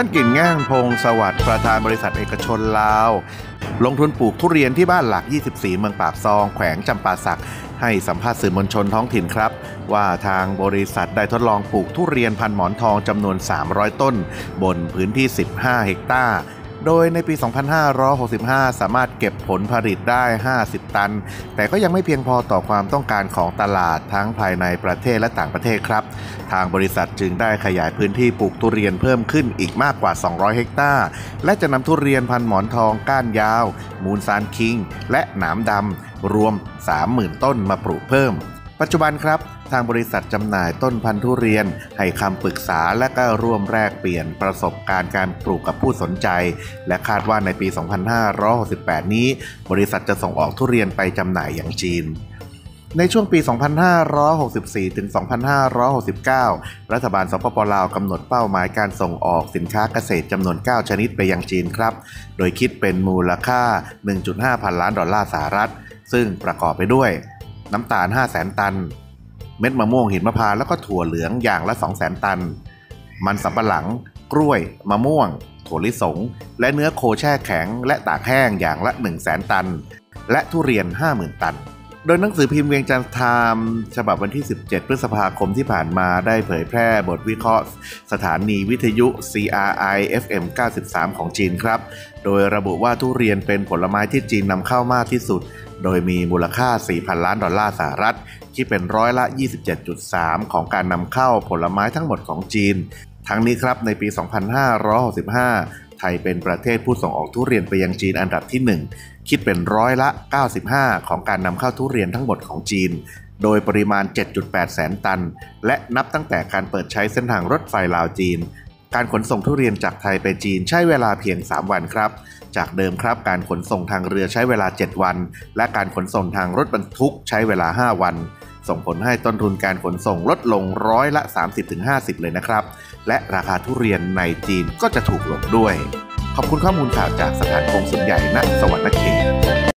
ท่านกิ่นง่างพงสวัสดิ์ประธานบริษัทเอกชนลาว ลงทุนปลูกทุเรียนที่บ้านหลัก 24 เมืองปากซอง แขวงจำปาสัก ให้สัมภาษณ์สื่อมวลชนท้องถิ่นครับ ว่าทางบริษัทได้ทดลองปลูกทุเรียนพันหมอนทองจำนวน 300 ต้น บนพื้นที่ 15 เฮกตาร์ โดยในปี 2565 สามารถเก็บผลผลิตได้ 50 ตัน แต่ก็ยังไม่เพียงพอต่อความต้องการของตลาดทั้งภายในประเทศและต่างประเทศครับ ทางบริษัทจึงได้ขยายพื้นที่ปลูกทุเรียนเพิ่มขึ้นอีกมากกว่า 200 เฮกตาร์ และจะนำทุเรียนพันหมอนทองก้านยาว มูนซานคิง และหนามดำรวม 30,000 ต้นมาปลูกเพิ่ม ปัจจุบันครับ ทางบริษัทจำหน่ายต้นพันธุ์ทุเรียน ให้คำปรึกษาและก็ร่วมแลกเปลี่ยนประสบการณ์การปลูกกับผู้สนใจ และคาดว่าในปี 2568 นี้ บริษัทจะส่งออกทุเรียนไปจำหน่ายอย่างจีนในช่วงปี 2564 ถึง 2569 รัฐบาลสปปลาวกำหนดเป้าหมายการส่งออกสินค้าเกษตรจำนวน 9 ชนิดไปยังจีนครับ โดยคิดเป็นมูลค่า 1.5 พันล้านดอลลาร์สหรัฐ ซึ่งประกอบไปด้วย น้ำตาล 500,000 ตัน เม็ดมะม่วงหินมะพร้าวแล้วก็ถั่วเหลืองอย่างละ 200,000 ตัน มันสำปะหลัง กล้วย มะม่วง ถั่วลิสง และเนื้อโคแช่แข็ง และตากแห้งอย่างละ 100,000 ตัน และทุเรียน 50,000 ตัน โดยหนังสือพิมพ์เวียงจันทน์ไทมส์ฉบับวันที่ 17 พฤษภาคมที่ผ่านมาได้เผยแพร่บทวิเคราะห์ สถานีวิทยุ CRI FM 93 ของจีนครับ โดยระบุว่าทุเรียนเป็นผลไม้ที่จีนนำเข้ามากที่สุด โดยมีมูลค่า 4,000 ล้านดอลลาร์สหรัฐ ที่เป็นร้อยละ 27.3 ของการนำเข้าผลไม้ทั้งหมดของจีน ทั้งนี้ครับในปี 2565 ไทยเป็นประเทศผู้ส่งออกทุเรียนไปยังจีนอันดับที่ 1 คิดเป็นร้อยละ 95 ของการนำเข้าทุเรียนทั้งหมดของจีน โดยปริมาณ 7.8 แสนตัน และนับตั้งแต่การเปิดใช้เส้นทางรถไฟลาวจีน การขนส่งทุเรียนจากไทยไปจีนใช้เวลาเพียง 3 วันครับ จากเดิมครับการขนส่งทางเรือใช้เวลา 7 วัน และการขนส่งทางรถบรรทุกใช้เวลา 5 วัน ส่งผลให้ต้นทุนการขนส่งลดลงร้อยละ 30-50 เลยนะครับ และราคาทุเรียนในจีนก็จะถูกลงด้วย ขอบคุณข้อมูลข่าวจากสถานกงสุลใหญ่ณสวรรณเขต